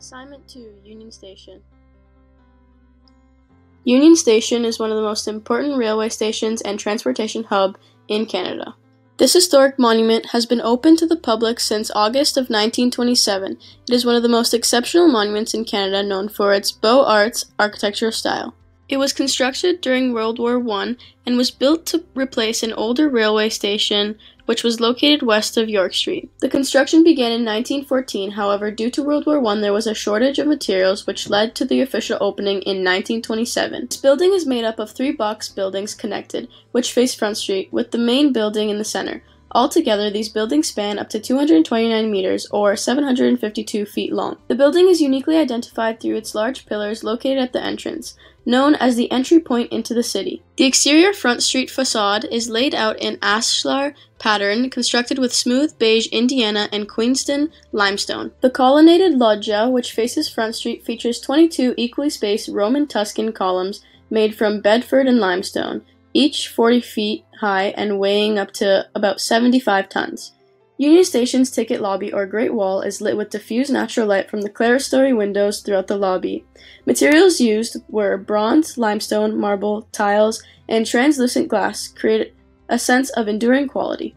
Assignment 2 Union Station Union Station is one of the most important railway stations and transportation hub in Canada. This historic monument has been open to the public since August of 1927. It is one of the most exceptional monuments in Canada known for its Beaux Arts architectural style. It was constructed during World War I and was built to replace an older railway station which was located west of York Street. The construction began in 1914, however, due to World War I, there was a shortage of materials which led to the official opening in 1927. This building is made up of three box buildings connected, which face Front Street, with the main building in the center. Altogether, these buildings span up to 229 meters, or 752 feet long. The building is uniquely identified through its large pillars located at the entrance, known as the entry point into the city. The exterior Front Street facade is laid out in ashlar pattern constructed with smooth beige Indiana and Queenston limestone. The colonnaded loggia, which faces Front Street, features 22 equally spaced Roman Tuscan columns made from Bedford and limestone each 40 feet high and weighing up to about 75 tons. Union Station's ticket lobby or Great Hall is lit with diffused natural light from the clerestory windows throughout the lobby. Materials used were bronze, limestone, marble, tiles, and translucent glass, created a sense of enduring quality.